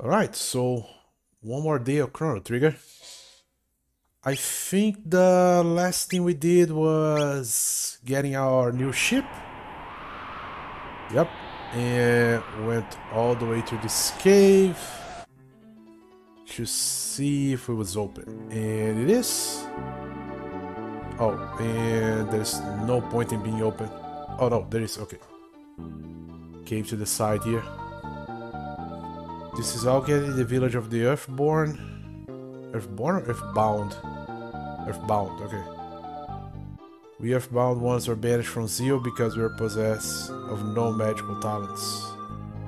Alright, so one more day of Chrono Trigger. I think the last thing we did was getting our new ship. Yep, and went all the way to this cave to see if it was open. And it is. Oh, and there's no point in being open. Oh no, there is, okay. Cave to the side here. This is Algetty, the village of the Earthborn. Earthborn or Earthbound? Earthbound, okay. We Earthbound ones were banished from Zeal because we were possessed of no magical talents.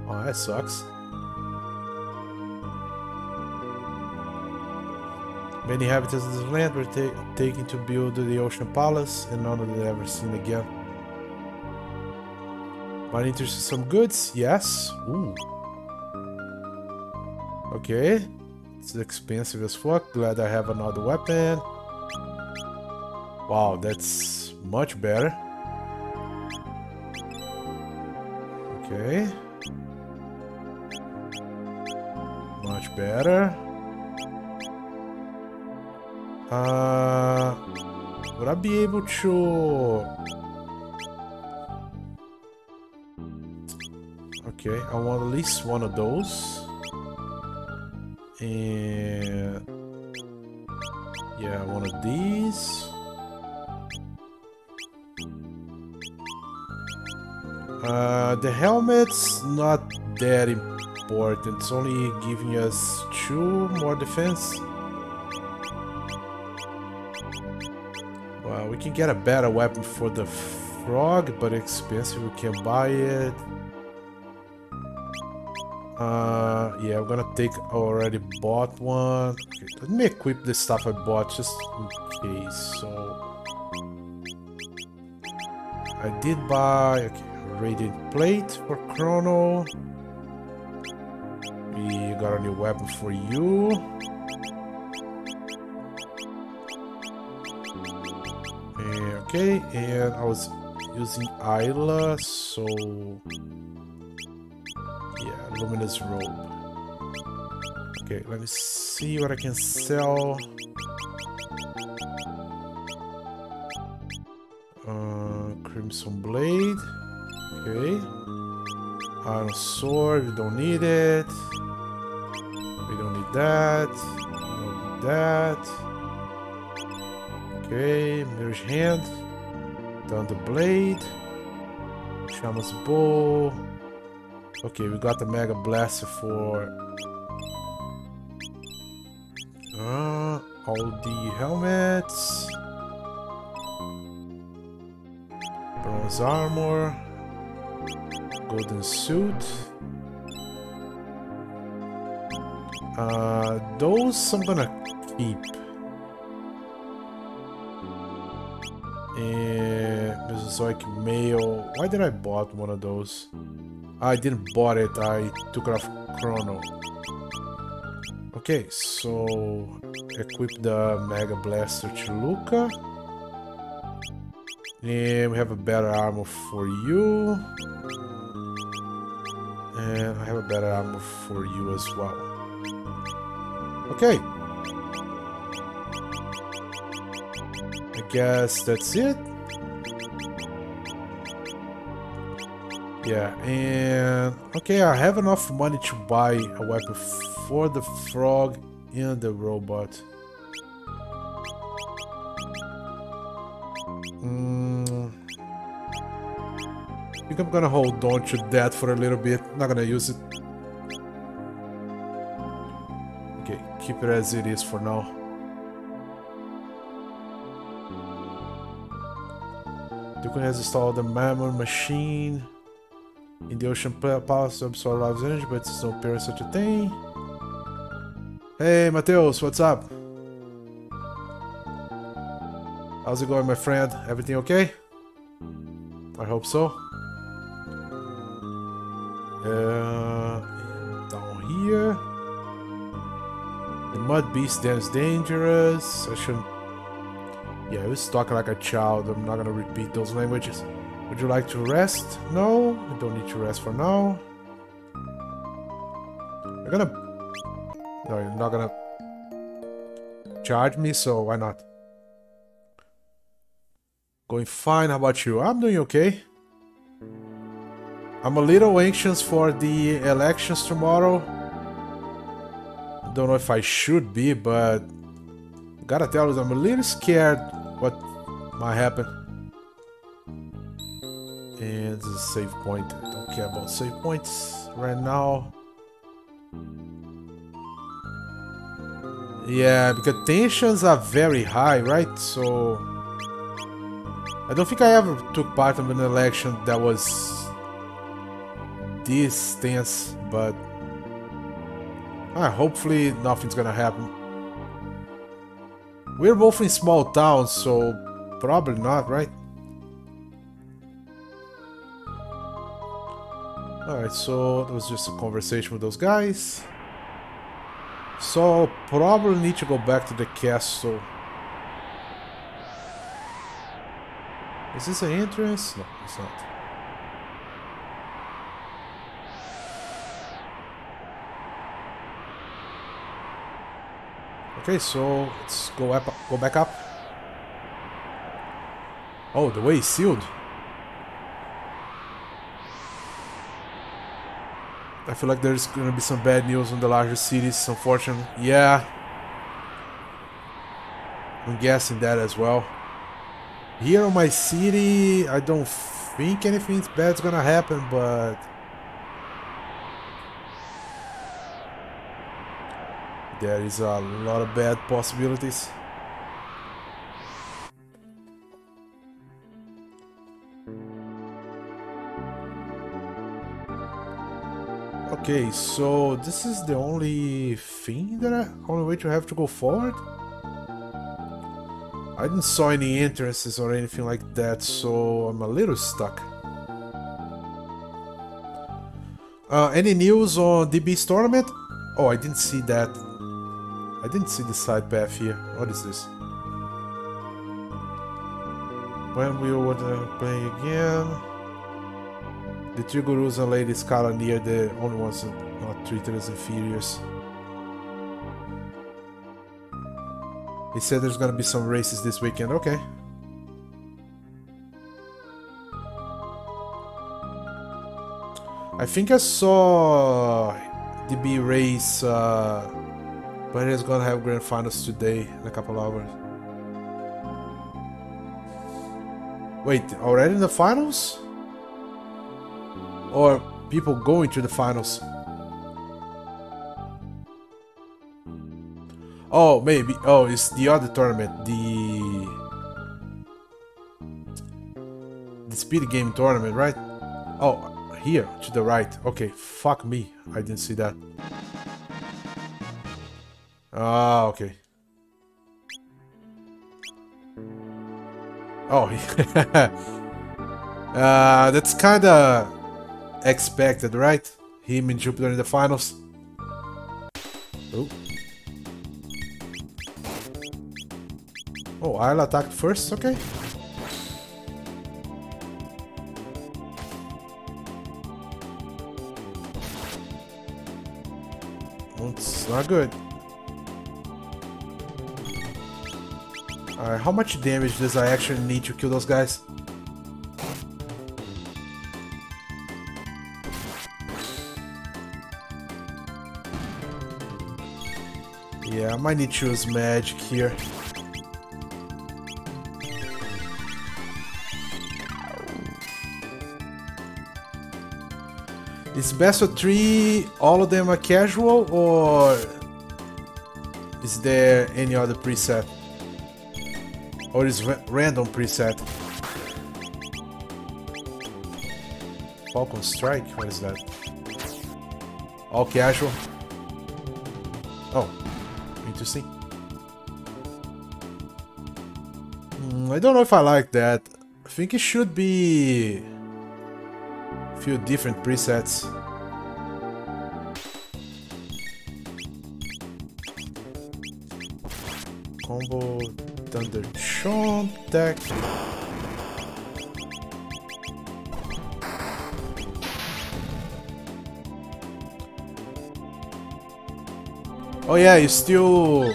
Oh, that sucks. Many inhabitants of this land were ta taken to build the Ocean Palace, and none of them ever seen again. Might interest in some goods? Yes. Ooh. Okay. It's expensive as fuck. Glad I have another weapon. Wow, that's much better. Okay. Much better. Uh, would I be able to... Okay, I want at least one of those. And... Yeah, one of these. Uh, the helmet's not that important. It's only giving us two more defense. Well, we can get a better weapon for the frog, but expensive. We can buy it. Uh, yeah, I'm gonna take already bought one. Okay, let me equip the stuff I bought just in case. So I did buy okay, radiant plate for Chrono. We got a new weapon for you. Okay, and I was using Ayla, so luminous robe. Okay, let me see what I can sell. Uh, Crimson Blade. Okay. Iron Sword, we don't need it. We don't need that. We don't need that. Okay, Mirage Hand. Thunder Blade. Shaman's Bow. Okay, we got the Mega Blaster for uh, all the helmets. Bronze armor. Golden suit. Uh, those I'm gonna keep. And Mesozoic mail. Why did I bought one of those? I didn't bought it. I took it off Chrono. Okay, so equip the Mega Blaster to Lucca. And we have a better armor for you. And I have a better armor for you as well. Okay. I guess that's it. Yeah, and okay, I have enough money to buy a weapon for the frog and the robot. Mm. I think I'm gonna hold on to that for a little bit. Not gonna use it. Okay, keep it as it is for now. Duke has installed the Mammon machine in the Ocean Palace absorb Lavos's energy, but it's no period such a thing. Hey, Mateus, what's up? How's it going, my friend? Everything okay? I hope so. Uh, down here. The mud beast is dangerous. I shouldn't. Yeah, I was talking like a child. I'm not gonna repeat those languages. Would you like to rest? No, I don't need to rest for now. You're gonna No, you're not gonna charge me, so why not? Going fine, how about you? I'm doing okay. I'm a little anxious for the elections tomorrow. I don't know if I should be, but gotta tell you, I'm a little scared what might happen. Is a save point. I don't care about save points right now. Yeah, because tensions are very high, right? So... I don't think I ever took part in an election that was this tense, but uh, hopefully nothing's gonna happen. We're both in small towns, so probably not, right? So it was just a conversation with those guys. So probably need to go back to the castle. Is this an entrance? No, it's not. Okay, so let's go up, go back up. Oh, the way is sealed. I feel like there's gonna be some bad news in the larger cities, unfortunately. Yeah. I'm guessing that as well. Here in my city, I don't think anything bad's gonna happen, but... There is a lot of bad possibilities. Okay, so this is the only thing that I, only way to have to go forward? I didn't saw any entrances or anything like that, so I'm a little stuck. Uh, any news on DB's tournament? Oh, I didn't see that. I didn't see the side path here. What is this? When we were playing again. The three gurus and Lady Schala near the only ones not treated as inferiors. He said there's gonna be some races this weekend. Okay. I think I saw DB race uh, but it's gonna have grand finals today in a couple hours. Wait, already in the finals? Or people going to the finals? Oh, maybe. Oh, it's the other tournament. The... The speed game tournament, right? Oh, here, to the right. Okay, fuck me. I didn't see that. Ah, okay. Oh, uh, that's kind of expected, right? Him and Jupiter in the finals. Oh. Oh, I'll attack first, okay. Oh, it's not good. Alright, how much damage does I actually need to kill those guys? Might need to use magic here. Is best of three, all of them are casual, or is there any other preset? Or is random preset? Falcon Strike? What is that? All casual? Oh, interesting. Mm, I don't know if I like that. I think it should be a few different presets. Combo Thunder Chomp deck. Oh yeah, you still...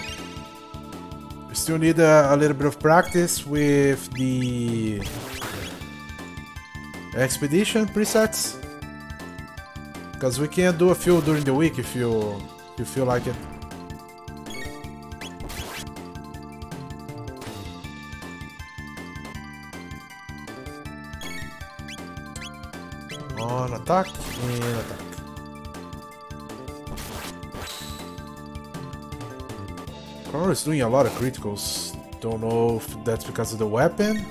You still need a, a little bit of practice with the... Expedition presets. Because we can do a few during the week if you, if you feel like it. On attack and attack. Connor is doing a lot of criticals. Don't know if that's because of the weapon.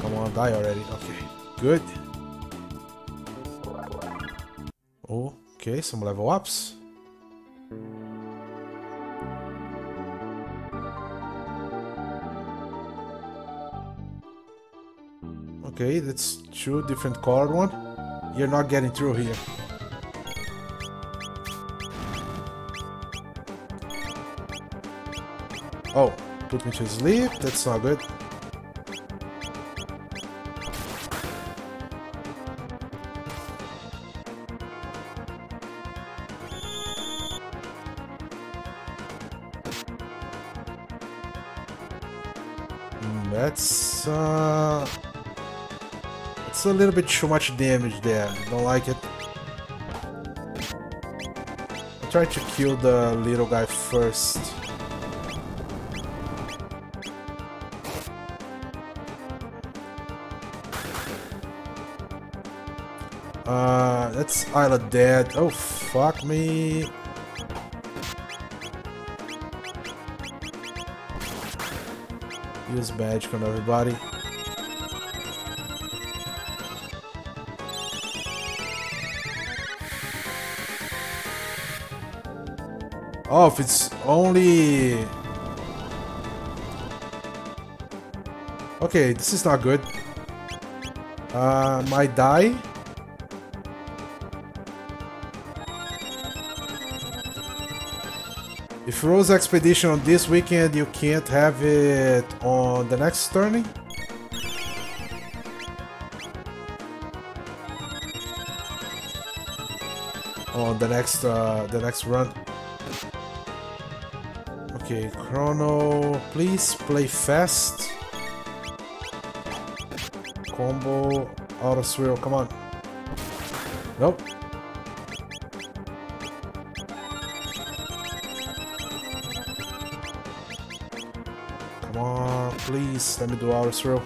Come on, die already. Okay, good. Oh, Okay, some level ups. Okay, that's two different colored one. You're not getting through here. Oh, put me to sleep. That's not good. Little bit too much damage there. Don't like it. I try to kill the little guy first. Uh, that's Isle of Dead. Oh, fuck me. Use magic on everybody. Oh, if it's only... Okay, this is not good. Uh, might die. If Rose Expedition on this weekend, you can't have it on the next turning? On the next, uh, the next run. Okay, Chrono, please play fast. Combo, auto swirl, come on. Nope. Come on, please, let me do auto swirl.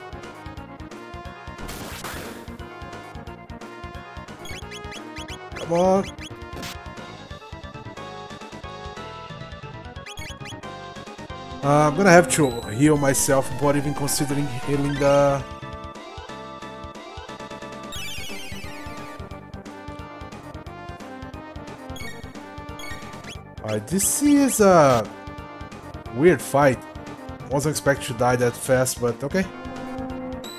Come on. Uh, I'm gonna have to heal myself before even considering healing the... Alright, this is a weird fight. Wasn't expecting to die that fast, but okay.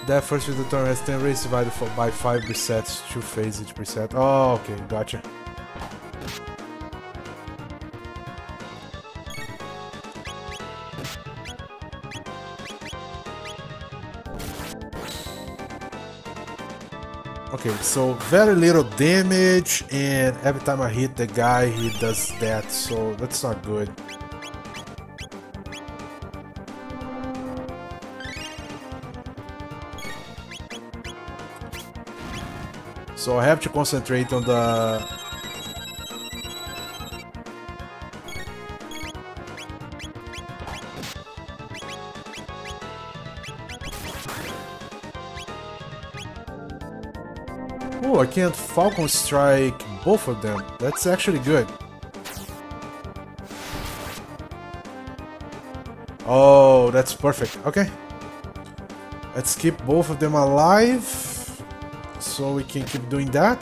That first with the turn has 10 rays divided by 5 resets, 2 phase each reset. Oh, okay, gotcha. So very little damage, and every time I hit the guy, he does that, so that's not good. So I have to concentrate on the... I can't Falcon Strike both of them. That's actually good. Oh, that's perfect. Okay. Let's keep both of them alive. So we can keep doing that.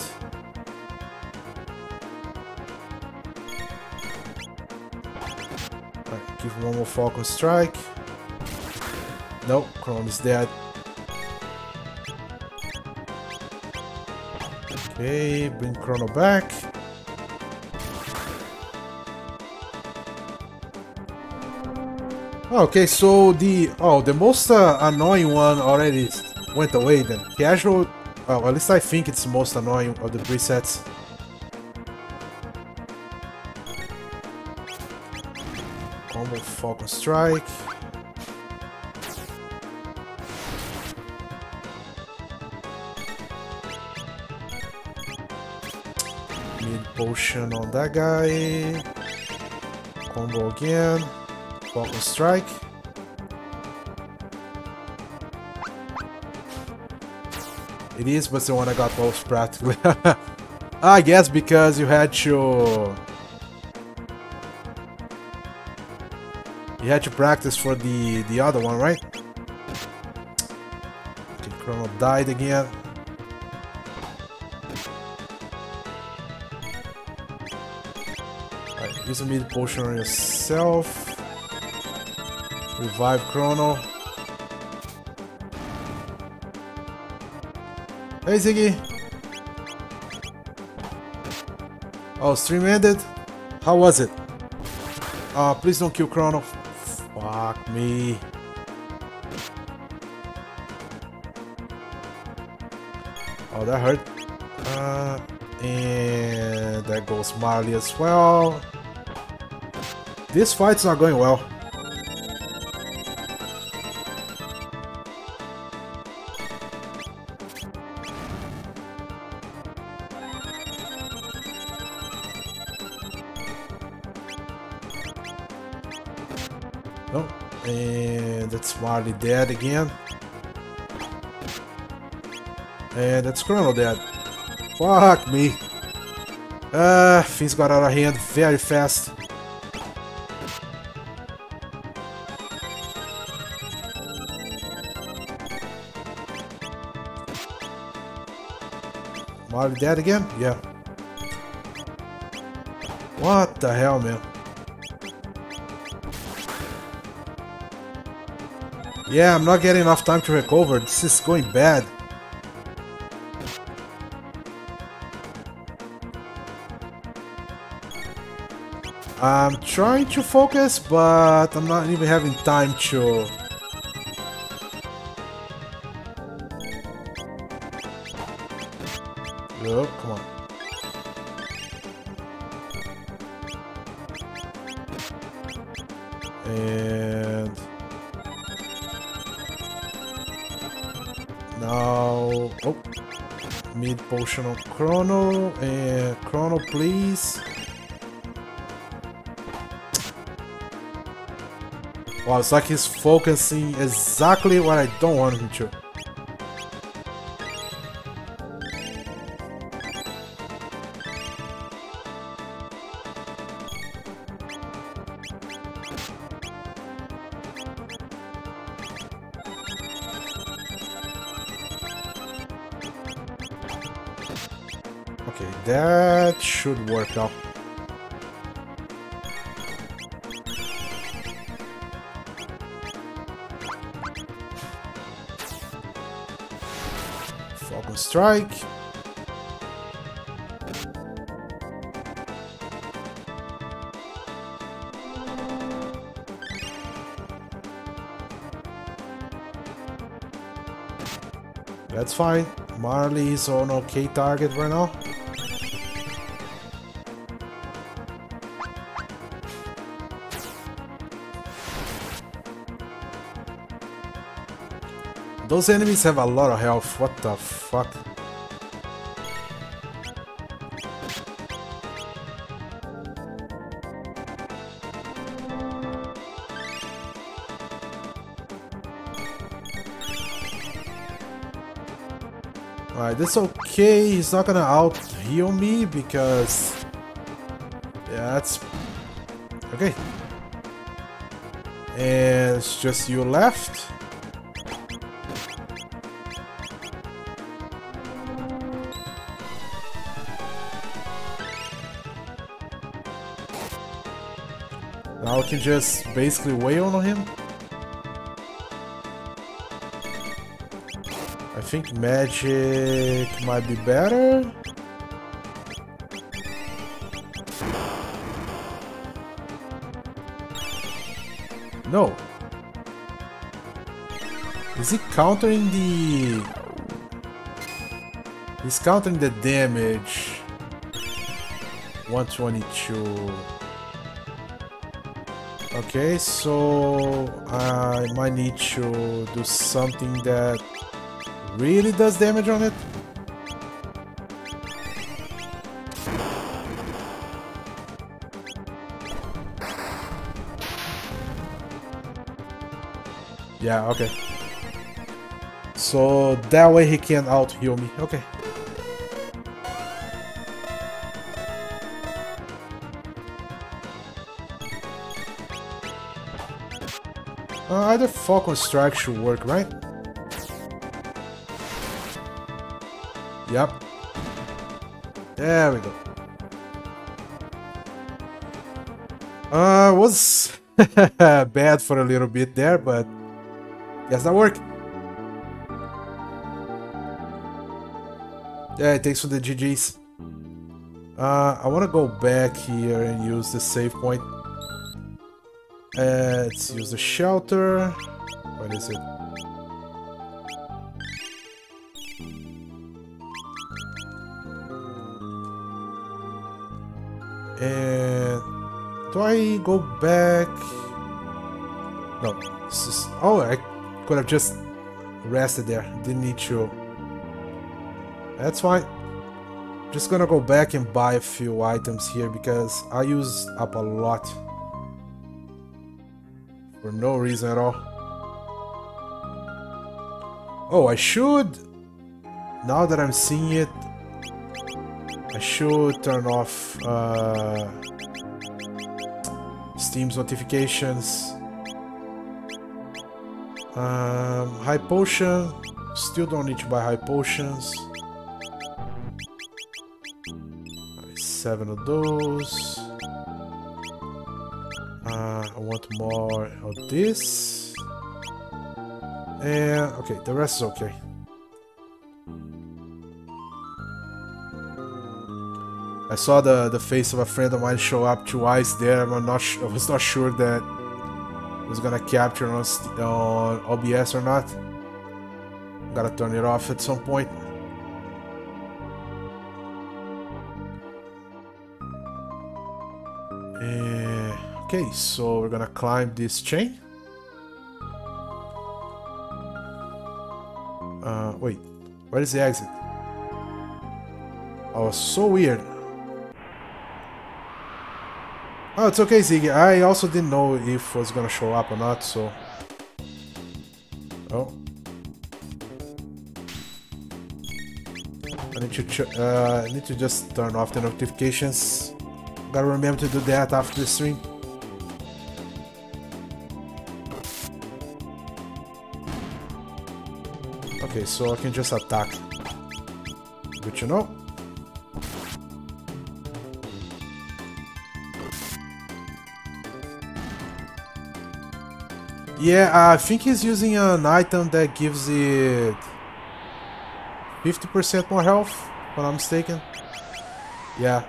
Give one more Falcon Strike. Nope, Chrono is dead. Okay, bring Chrono back. Okay, so the oh the most uh, annoying one already went away then. Casual Well, at least I think it's the most annoying of the presets. Combo Falcon Strike. On that guy. Combo again. Falcon Strike. It is, but the one I got both practically. I guess because you had to... You had to practice for the, the other one, right? Okay, Chrono died again. Use a mid potion on yourself. Revive Chrono. Hey Ziggy! Oh, stream ended? How was it? Uh, please don't kill Chrono. Fuck me. Oh, that hurt. Uh, and that goes Marley as well. This fight's not going well. Oh, and that's Marley dead again. And that's Chrono dead. Fuck me. Uh, things got out of hand very fast. Marley dead again? Yeah. What the hell, man? Yeah, I'm not getting enough time to recover. This is going bad. I'm trying to focus, but I'm not even having time to... On Chrono. And Chrono, please. Wow, it's like he's focusing exactly what I don't want him to. Falcon Strike. That's fine. Marley is on okay target right now. Those enemies have a lot of health. What the fuck? Alright, this okay. He's not gonna out heal me because yeah, that's okay. And it's just you left. Can just basically wail on him. I think magic might be better. No. Is he countering the... He's countering the damage. 122. Okay, so I might need to do something that really does damage on it. Yeah, okay. So that way he can out heal me. Okay. Uh, either Falcon Strike should work, right? Yep. There we go. Uh, was bad for a little bit there, but guess that worked. Yeah, thanks for the GG's. Uh, I want to go back here and use the save point. Uh, let's use the shelter. What is it? And do I go back? No, this is. Oh, I could have just rested there. Didn't need to. That's fine. Just gonna go back and buy a few items here because I use up a lot for no reason at all. Oh, I should, now that I'm seeing it, I should turn off uh, Steam's notifications. Um, high potion, still don't need to buy high potions. Seven of those. Want more of this. And, okay, the rest is okay. I saw the, the face of a friend of mine show up twice there. I'm not I was not sure that it was gonna capture on, on OBS or not. Gotta turn it off at some point. Okay, so we're gonna climb this chain. Uh, wait, where is the exit? Oh, so weird. Oh, it's okay, Ziggy. I also didn't know if it was gonna show up or not, so... Oh. I need to, uh, need to just turn off the notifications. Gotta remember to do that after the stream. Okay, so I can just attack. Good to know. Yeah, I think he's using an item that gives it 50% more health, if I'm mistaken. Yeah.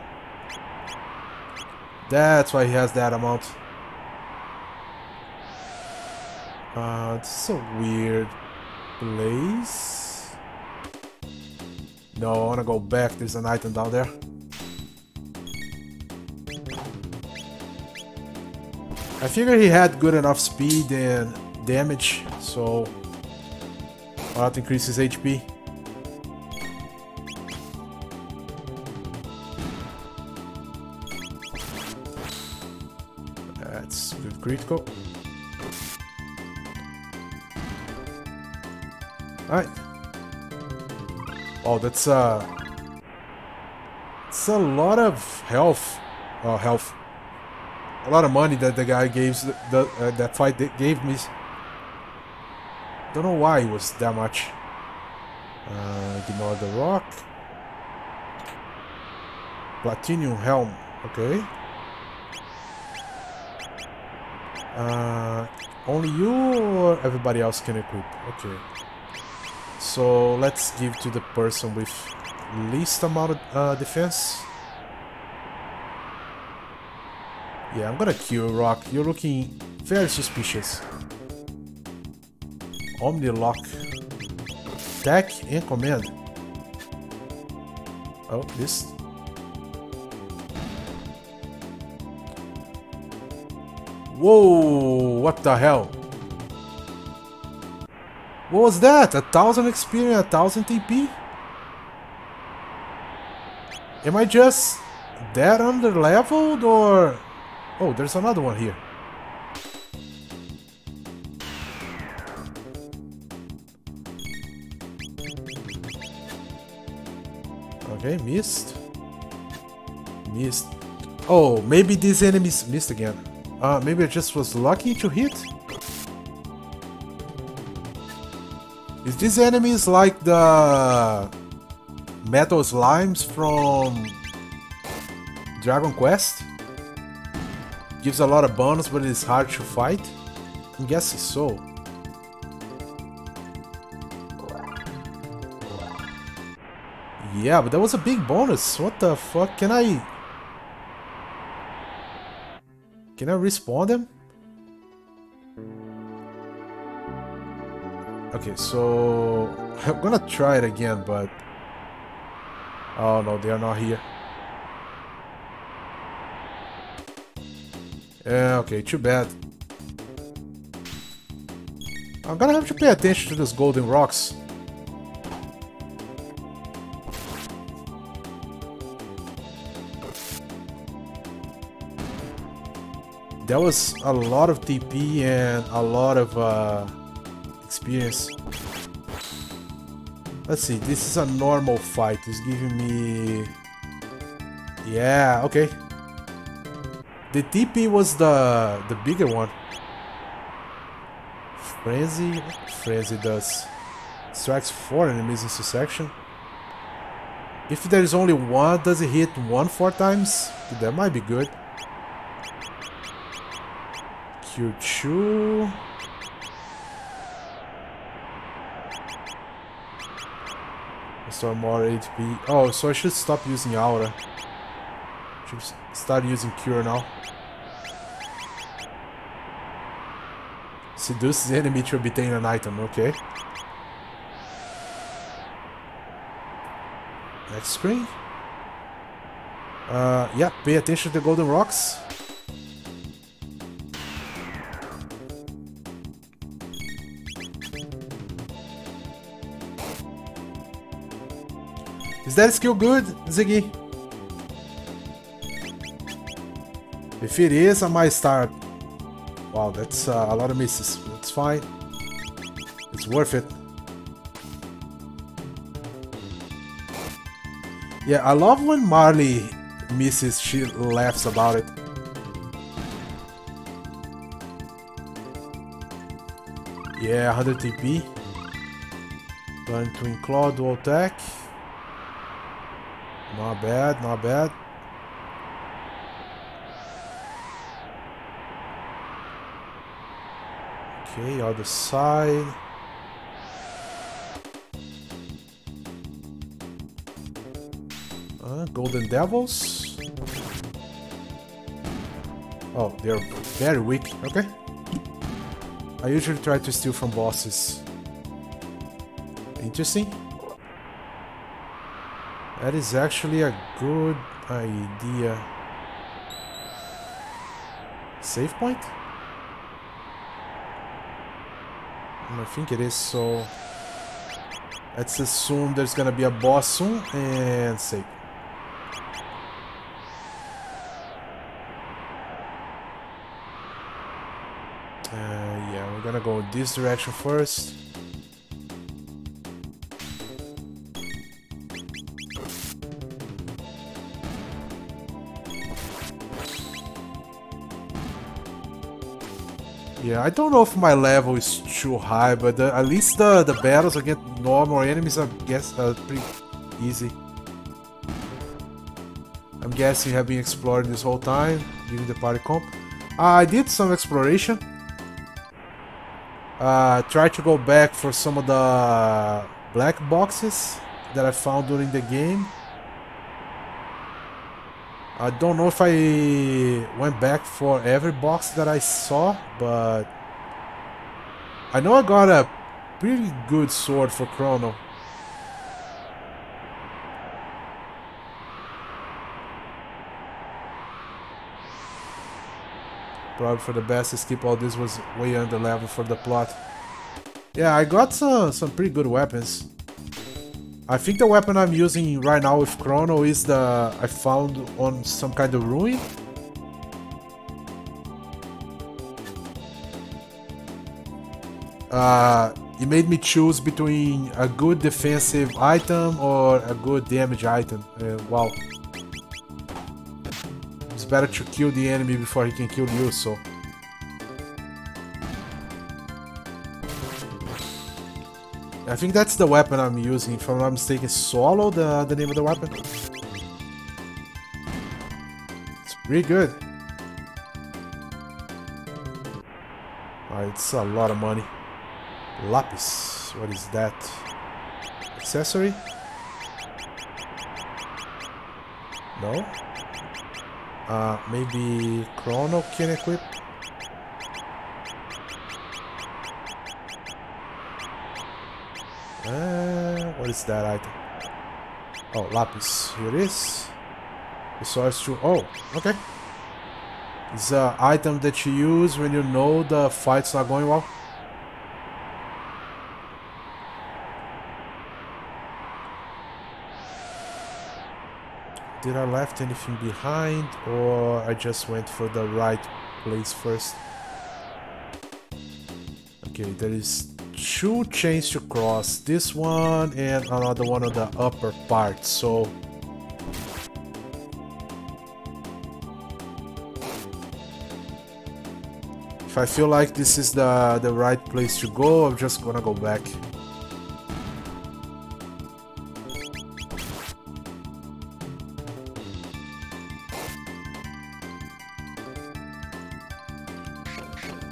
That's why he has that amount. Uh, it's so weird place. No, I want to go back. There's an item down there. I figured he had good enough speed and damage, so I'll have to increase his HP. That's good critical. Alright. Oh, that's uh... It's a lot of health. Oh, health. A lot of money that the guy gave the, the uh, that fight gave me. Don't know why it was that much. Uh, ignore the rock. Platinum helm. Okay. Uh, only you or everybody else can equip? Okay. So let's give to the person with least amount of uh, defense. Yeah, I'm gonna kill Rock. You're looking very suspicious. Omni Lock. Attack and command. Oh, this. Whoa! What the hell? What was that? A thousand experience, a thousand TP? Am I just that under leveled or... Oh, there's another one here. Okay, missed. Missed. Oh, maybe these enemies missed again. Uh, maybe I just was lucky to hit? Is these enemies like the metal slimes from Dragon Quest? Gives a lot of bonus, but it's hard to fight? I'm guessing so. Yeah, but that was a big bonus. What the fuck? Can I... Can I respawn them? Okay, so... I'm gonna try it again, but... Oh no, they are not here. Yeah, okay, too bad. I'm gonna have to pay attention to those golden rocks. That was a lot of TP and a lot of uh, experience. Let's see, this is a normal fight. It's giving me... Yeah, okay. The TP was the the bigger one. Frenzy? Frenzy does. Strikes four enemies in succession. If there is only one, does it hit one four times? That might be good. Cure 2. Restore more HP. Oh, so I should stop using Aura. Should start using Cure now. Seduce the enemy to obtain an item, okay. Next screen. Uh, yeah, pay attention to the golden rocks. Is that skill good, Ziggy? If it is, I might start. Wow, that's uh, a lot of misses. That's fine. It's worth it. Yeah, I love when Marley misses, she laughs about it. Yeah, 100 TP. Burn Twin Claw, dual attack. Not bad, not bad. Okay, other side. Uh, Golden Devils. Oh, they're very weak. Okay. I usually try to steal from bosses. Interesting. That is actually a good idea. Save point? I think it is, so... Let's assume there's gonna be a boss soon, and save. Uh, yeah, we're gonna go this direction first. Yeah, I don't know if my level is too high, but the, at least the, the battles against normal enemies are guess are pretty easy. I'm guessing you have been exploring this whole time, giving the party comp. Uh, I did some exploration. Uh, tried to go back for some of the black boxes that I found during the game. I don't know if I went back for every box that I saw, but I know I got a pretty good sword for Chrono. Probably for the best to skip all this was way under level for the plot. Yeah, I got some, some pretty good weapons. I think the weapon I'm using right now with Chrono is the I found on some kind of ruin. Uh, it made me choose between a good defensive item or a good damage item. Uh, wow. It's better to kill the enemy before he can kill you, so... I think that's the weapon I'm using, if I'm not mistaken. Swallow, the, the name of the weapon. It's pretty good. Oh, it's a lot of money. Lapis. What is that? Accessory? No? Uh, maybe Chrono can equip? Uh, what is that item? Oh, Lapis. Here it is. Resource to... Oh, okay. It's an item that you use when you know the fight's not going well. Did I left anything behind or I just went for the right place first? Okay, there is two chains to cross. This one and another one on the upper part, so... If I feel like this is the, the right place to go, I'm just gonna go back.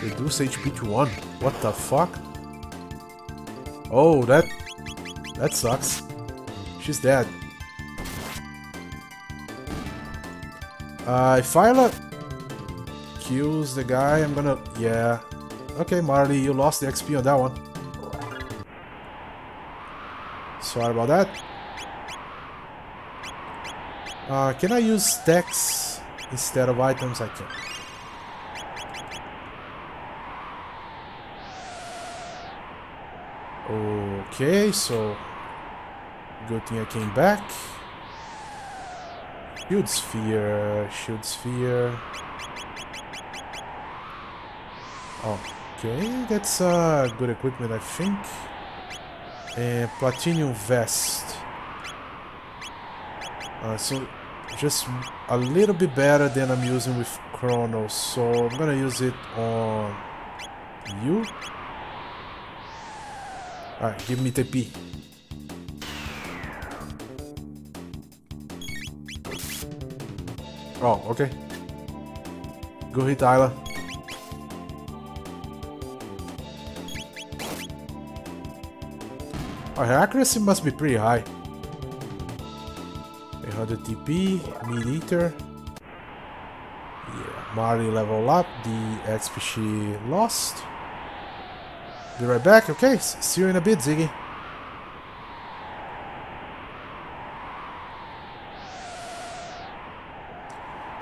Reduce HP to 1. What the fuck? Oh, that... That sucks. She's dead. Uh, if Violet kills the guy, I'm gonna... Yeah. Okay, Marley, you lost the XP on that one. Sorry about that. Uh, can I use stacks instead of items? I can. Okay, so good thing I came back. Shield sphere, shield sphere. Okay, that's uh, good equipment, I think. And platinum vest. Uh, so just a little bit better than I'm using with Chronos. So I'm gonna use it on you. Alright, give me TP. Oh, okay. Go hit Ayla. Oh, her accuracy must be pretty high. 800 TP, Mid Ether. Yeah, Mari level up, the XP she lost. Be right back. Okay, see you in a bit, Ziggy.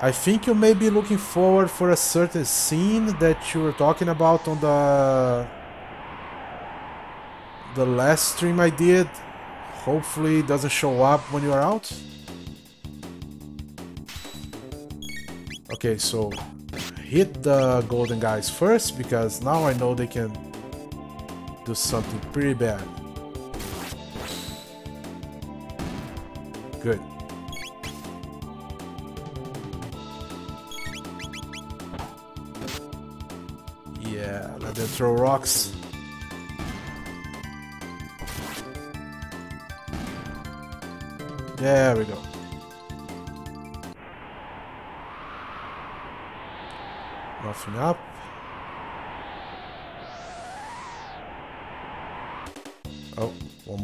I think you may be looking forward for a certain scene that you were talking about on the the last stream I did. Hopefully it doesn't show up when you are out. Okay, so hit the golden guys first because now I know they can do something pretty bad. Good. Yeah, let them throw rocks. There we go. Nothing up.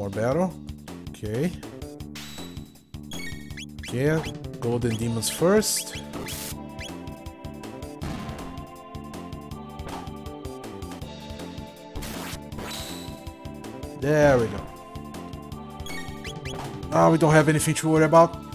More battle. Okay. Yeah, golden demons first. There we go. Now we don't have anything to worry about.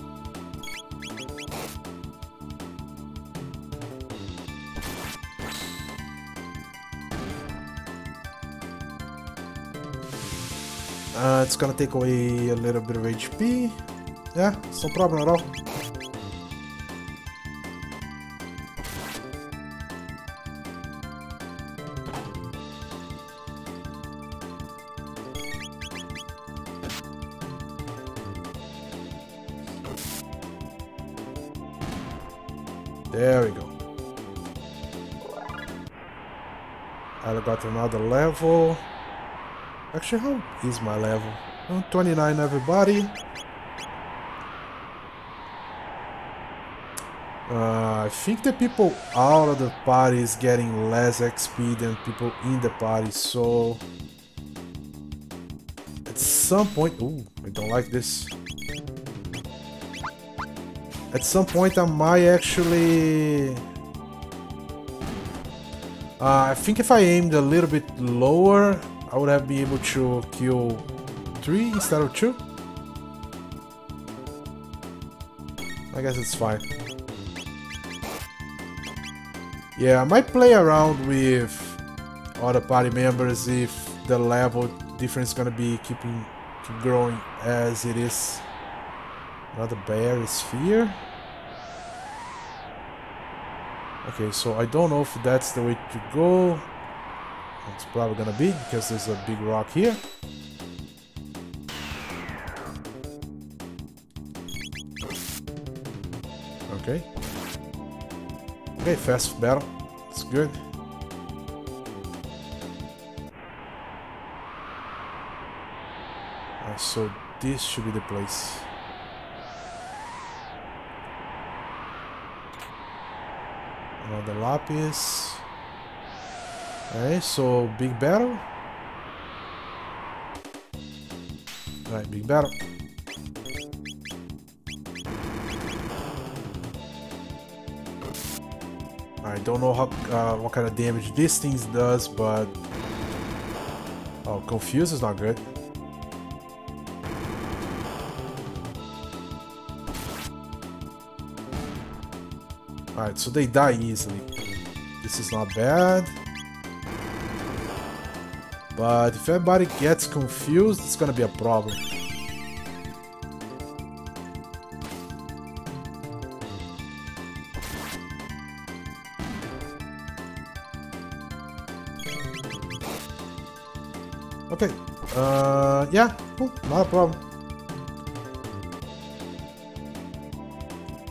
Uh, it's gonna take away a little bit of HP. Yeah, it's no problem at all. There we go. I got another level. Actually, how is my level? 29 everybody. Uh, I think the people out of the party is getting less XP than people in the party, so... At some point... Ooh, I don't like this. At some point I might actually... Uh, I think if I aimed a little bit lower, I would have been able to kill 3 instead of 2. I guess it's fine. Yeah, I might play around with other party members if the level difference is gonna be keeping keep growing as it is. Another bear sphere. Okay, so I don't know if that's the way to go. It's probably gonna be because there's a big rock here. Okay. Okay, fast battle. It's good. Uh, so this should be the place. Another lapis. Okay, so big battle. Alright, big battle. I don't know how uh, what kind of damage this thing does, but oh, confuse is not good. Alright, so they die easily. This is not bad. But if anybody gets confused, it's gonna be a problem. Okay, uh, yeah, not a problem.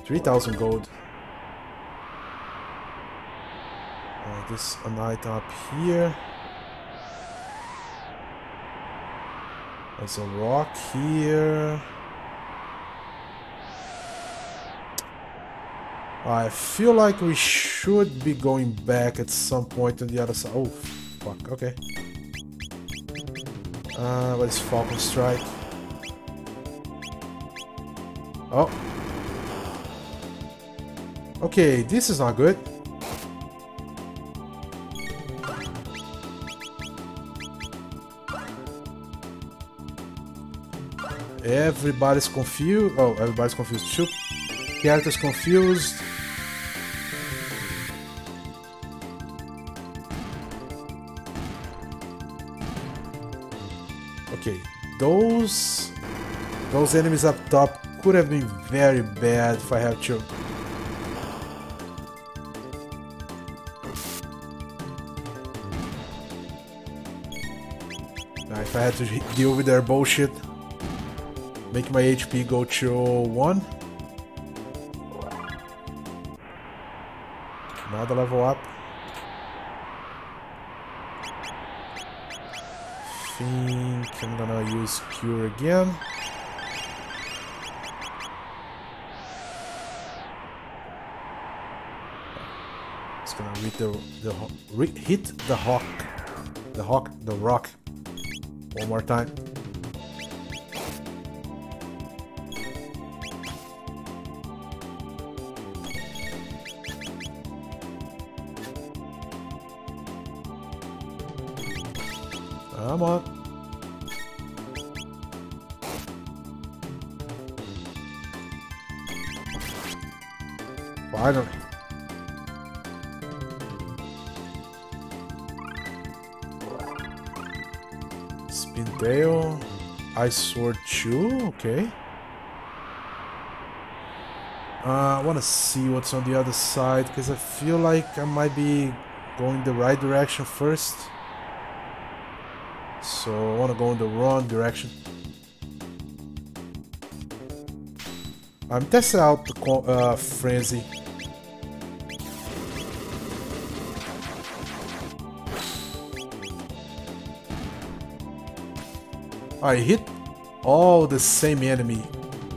3000 gold. Uh, this a night up here. There's a rock here. I feel like we should be going back at some point on the other side. Oh, fuck, okay. Uh, what is Falcon Strike? Oh. Okay, this is not good. Everybody's confused. Oh, everybody's confused. Shoot. Characters confused. Okay, those those enemies up top could have been very bad if I have to. if I had to deal with their bullshit. Make my HP go to 1. Another level up. Think I'm gonna use Cure again. It's gonna hit the, the hit the hawk, the hawk, the rock one more time. Come on. Finally. Spin tail. Ice Sword 2, okay. Uh, I want to see what's on the other side, because I feel like I might be going the right direction first. So I want to go in the wrong direction. I'm testing out the uh, Frenzy. I hit all the same enemy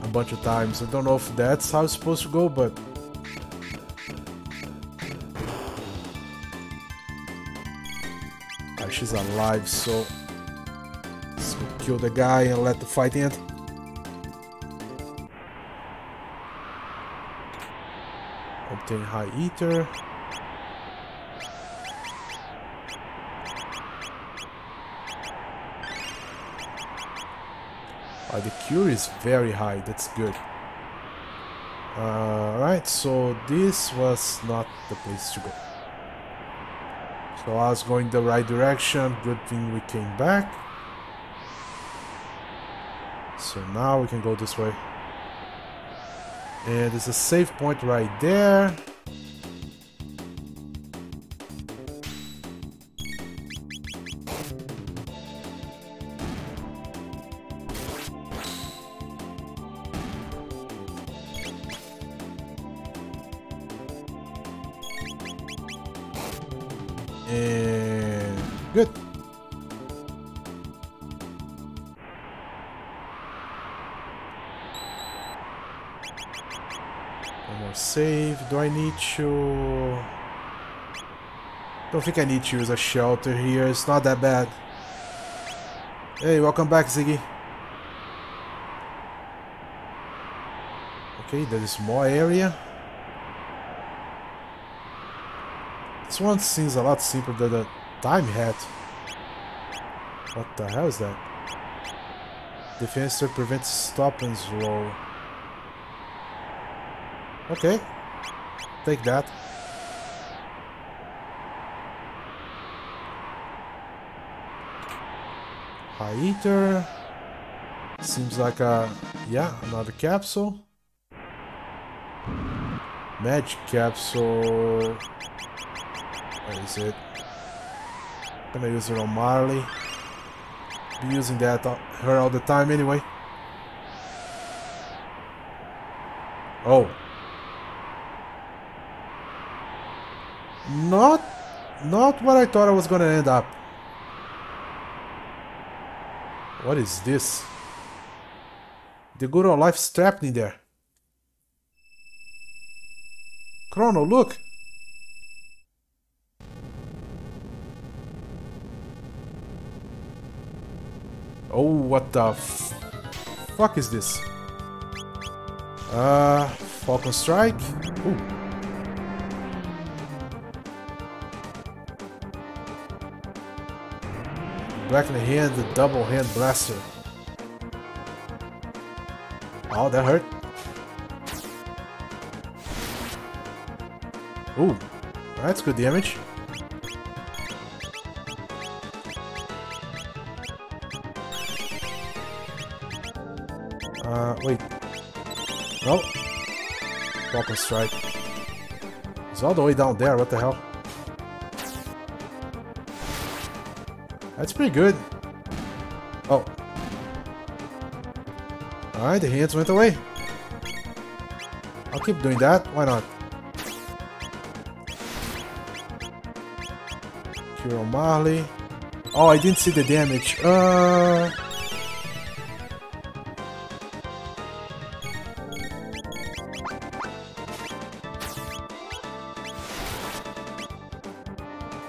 a bunch of times. I don't know if that's how it's supposed to go, but... She's alive, so... Kill the guy and let the fight end. Obtain High Ether. Uh, the cure is very high, that's good. Uh, Alright, so this was not the place to go. So I was going the right direction, good thing we came back. So now we can go this way. And there's a safe point right there. To... Don't think I need to use a shelter here. It's not that bad. Hey, welcome back, Ziggy. Okay, there is more area. This one seems a lot simpler than the time hat. What the hell is that? Defense to prevent stop and slow. Okay. Take that. High Ether. Seems like a... Yeah, another capsule. Magic capsule. Where is it? Gonna use it on Marley. Be using that on her all the time anyway. Oh. Not not what I thought I was gonna end up. What is this? The good old life trapped in there. Chrono, look! Oh, what the fuck is this? Uh, Falcon Strike? Ooh. Black in the hand, the double hand blaster. Oh, that hurt. Ooh, that's good damage. Uh, wait. No. Falcon Strike. It's all the way down there, what the hell? That's pretty good. Oh. Alright, the hands went away. I'll keep doing that, why not? Cure Marle. Oh, I didn't see the damage. Uh...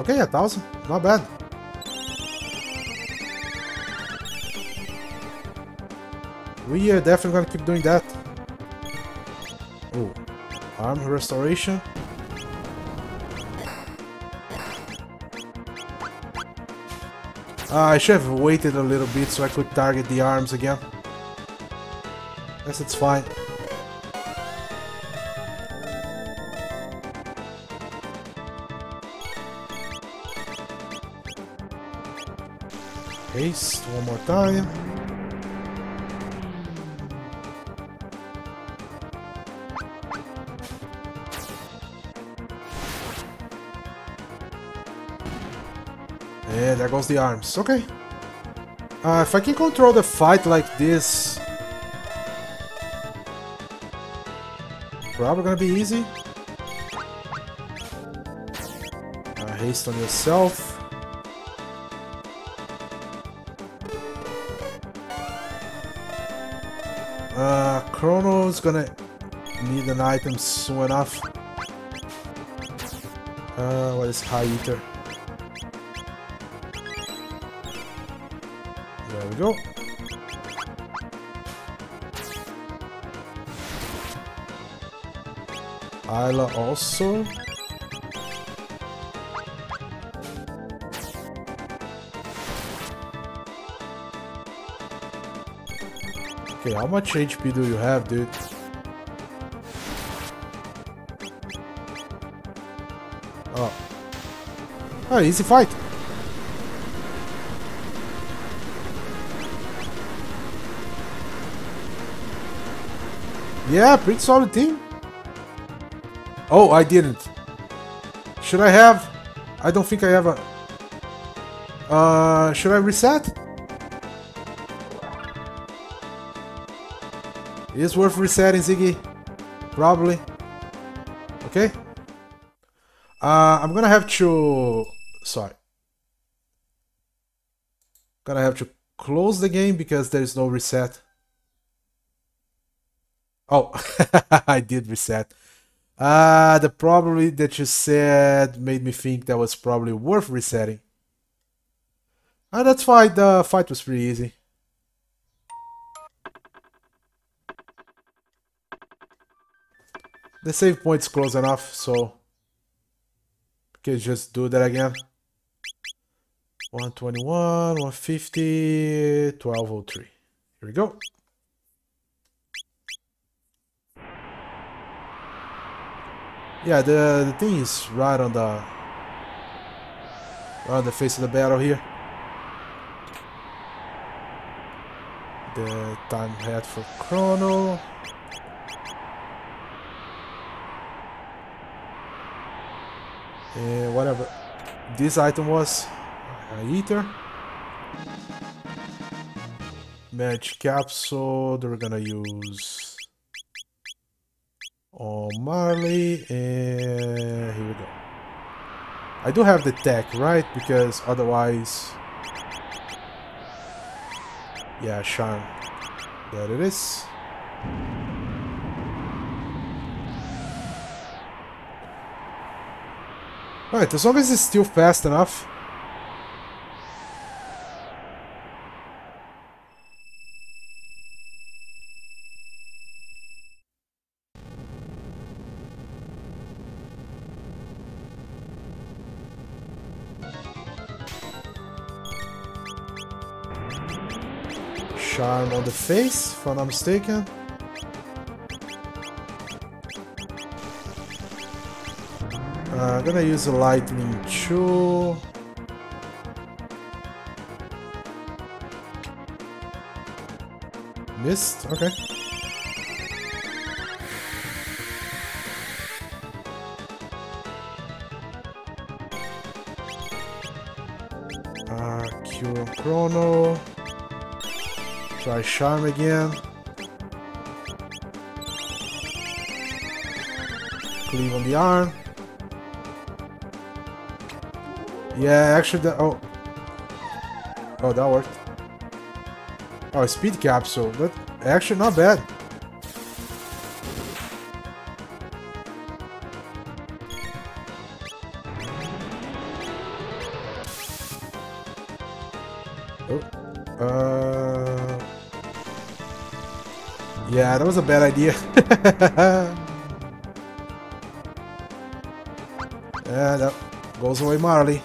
Okay, a thousand. Not bad. We are definitely gonna keep doing that. Oh, arm restoration. Uh, I should have waited a little bit so I could target the arms again. Guess it's fine. Haste one more time. The arms. Okay. Uh, if I can control the fight like this... Probably gonna be easy. Uh, haste on yourself. Uh, Chrono's gonna need an item soon enough. Uh, what is High Ether? We go. Ayla also. Okay, how much HP do you have, dude? Oh. Oh, easy fight. Yeah, pretty solid team. Oh, I didn't. Should I have? I don't think I have a... Uh, should I reset? It is worth resetting, Ziggy. Probably. Okay. Uh, I'm gonna have to... Sorry. Gonna have to close the game because there is no reset. Oh, I did reset. Uh, the probably that you said made me think that was probably worth resetting. Uh, that's fine, the fight was pretty easy. The save point's close enough, so... Okay, just do that again. 121, 150, 1203. Here we go. Yeah, the, the thing is right on the right on the face of the battle here. The time head for Chrono. And whatever this item was, a eater. Magic capsule that we're gonna use on Marley, and here we go. I do have the tech, right? Because otherwise... Yeah, Charm. There it is. Alright, as long as it's still fast enough. Charm on the face, if I'm not mistaken. Uh, I'm gonna use a lightning too. Missed, okay. Uh, Chrono. Try Charm again. Cleave on the arm. Yeah, actually that... Oh. Oh, that worked. Oh, speed capsule. That actually not bad. Yeah, that was a bad idea. yeah, that goes away Marley.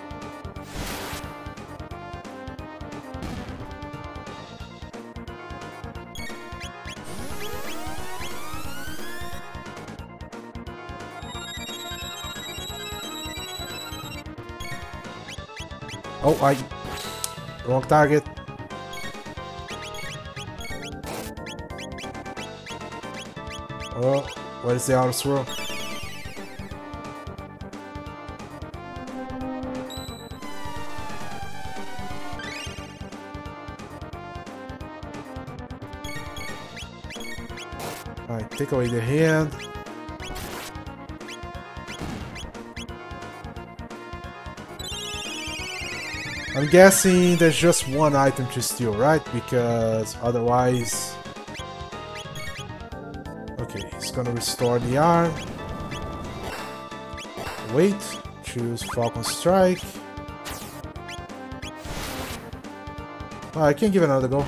Oh, I... Wrong target. Where's the outer swirl? Alright, take away the hand. I'm guessing there's just one item to steal, right? Because otherwise... He's gonna restore the arm. Wait, choose Falcon Strike. Oh, I can give another go.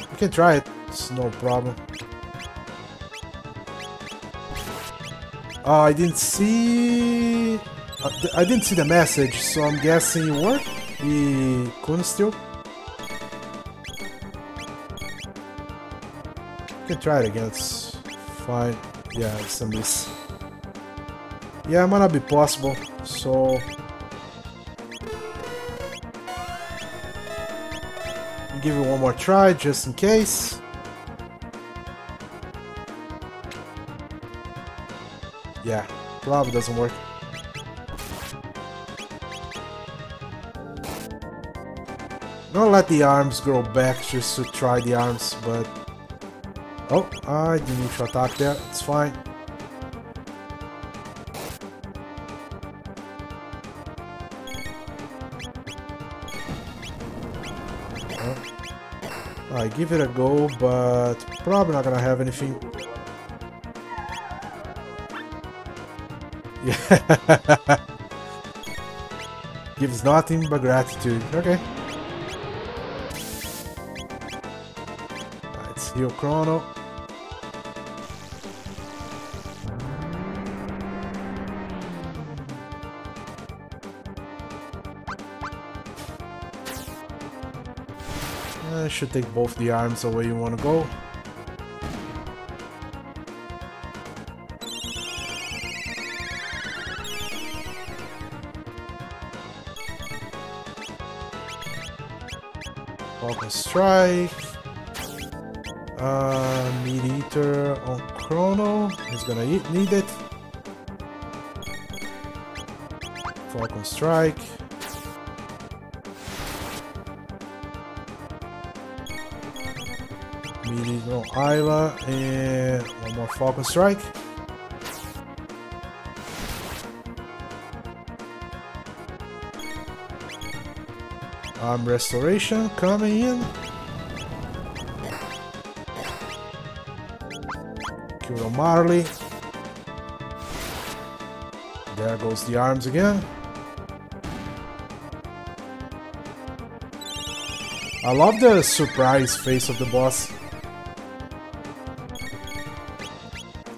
You can try it. It's no problem. Oh, I didn't see... Uh, I didn't see the message, so I'm guessing it worked? He couldn't steal? can try it again, it's fine. Yeah, it's a miss. Yeah, it might not be possible, so... give it one more try, just in case. Yeah, lava doesn't work. Don't let the arms grow back just to try the arms, but... Oh, I didn't need to attack there, it's fine. I give it a go, but probably not gonna have anything. Gives nothing but gratitude. Okay. Let's heal Chrono. should take both the arms the way you want to go. Strike. Uh, Mid Ether on Chrono. He's gonna eat, need it. Falcon Strike. Immediate Ayla and one more Falcon Strike. Arm Restoration coming in. Marley. There goes the arms again. I love the surprise face of the boss.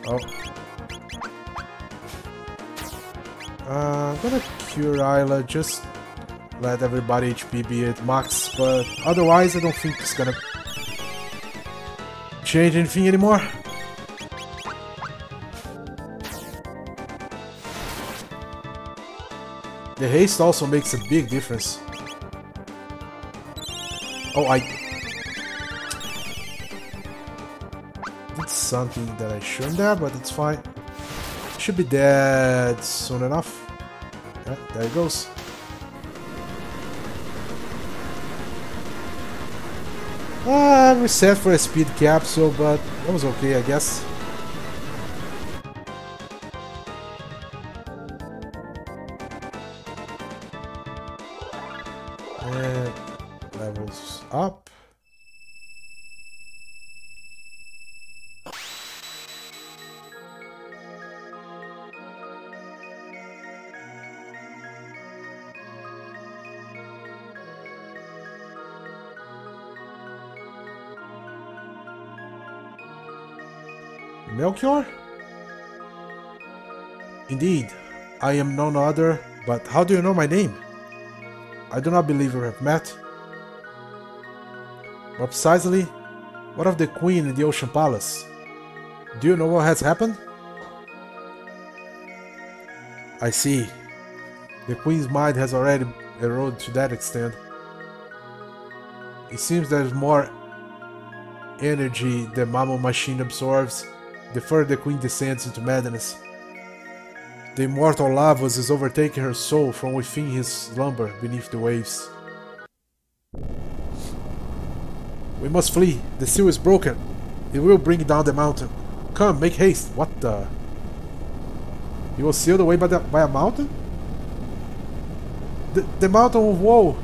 Oh. Uh, I'm gonna cure Ayla, just let everybody HP be at max, but otherwise I don't think it's gonna change anything anymore. The haste also makes a big difference. Oh, I something that I shouldn't have, but it's fine. Should be dead soon enough. Yeah, there it goes. Ah, reset for a speed capsule, but that was okay, I guess. Melchior? Indeed, I am none other, but how do you know my name? I do not believe we have met. Precisely, what of the Queen in the Ocean Palace? Do you know what has happened? I see. The Queen's mind has already eroded to that extent. It seems there's more energy the Mammon machine absorbs the further the queen descends into madness. The immortal Lavos is overtaking her soul from within his slumber beneath the waves. We must flee. The seal is broken. It will bring down the mountain. Come, make haste. What the? You will seal the way by, the, by a mountain? The, the mountain of woe.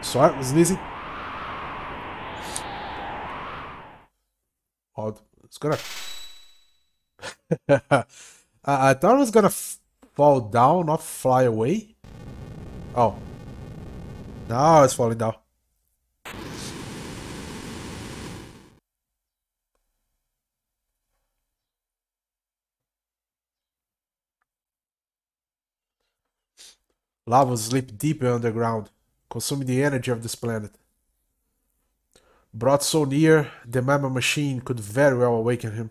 Sorry, was sneezing. Oh, it's gonna. I thought it was gonna fall down, not fly away. Oh. Now it's falling down. Lavos sleep deeper underground, consuming the energy of this planet. Brought so near, the Mammon machine could very well awaken him.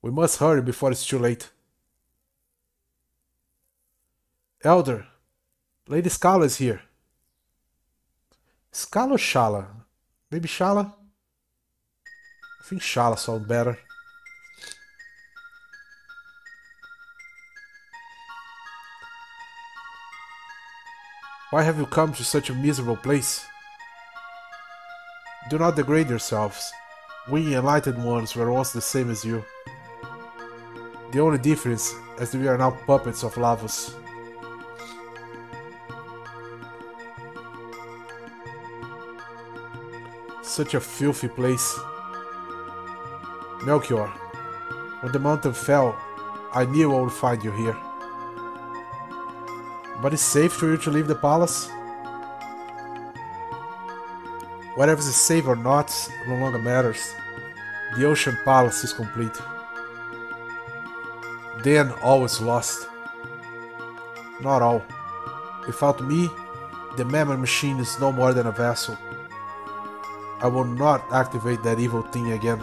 We must hurry before it's too late. Elder, Lady Scala is here. Scala or Shala? Maybe Shala? I think Shala sounds better. Why have you come to such a miserable place? Do not degrade yourselves. We enlightened ones were once the same as you. The only difference is that we are now puppets of Lavos. Such a filthy place. Melchior, when the mountain fell, I knew I would find you here. But it's safe for you to leave the palace? Whatever is safe or not no longer matters. The Ocean Palace is complete. Then all is lost. Not all. Without me, the Mammon Machine is no more than a vessel. I will not activate that evil thing again.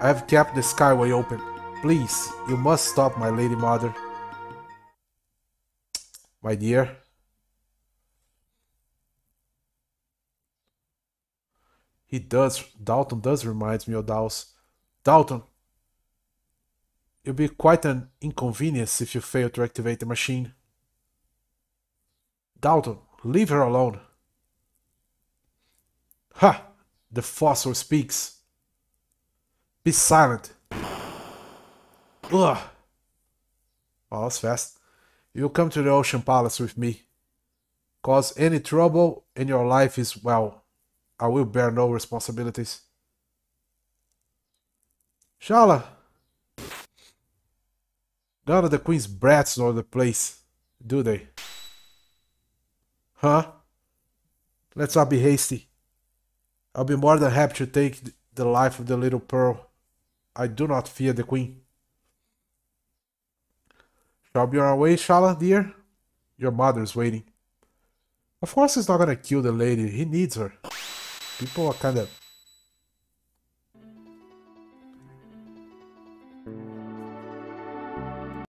I have kept the skyway open. Please, you must stop, my lady mother. My dear. He does, Dalton does remind me of Dawes. Dalton, it'll be quite an inconvenience if you fail to activate the machine. Dalton, leave her alone. Ha! The fossil speaks. Be silent. Ugh. Well, that's fast. You'll come to the Ocean Palace with me. Cause any trouble in your life is, well, I will bear no responsibilities. Schala! None of the Queen's brats know the place, do they? Huh? Let's not be hasty. I'll be more than happy to take the life of the little pearl. I do not fear the Queen. Shall be on our way, Schala, dear? Your mother's waiting. Of course he's not gonna kill the lady, he needs her. People are kinda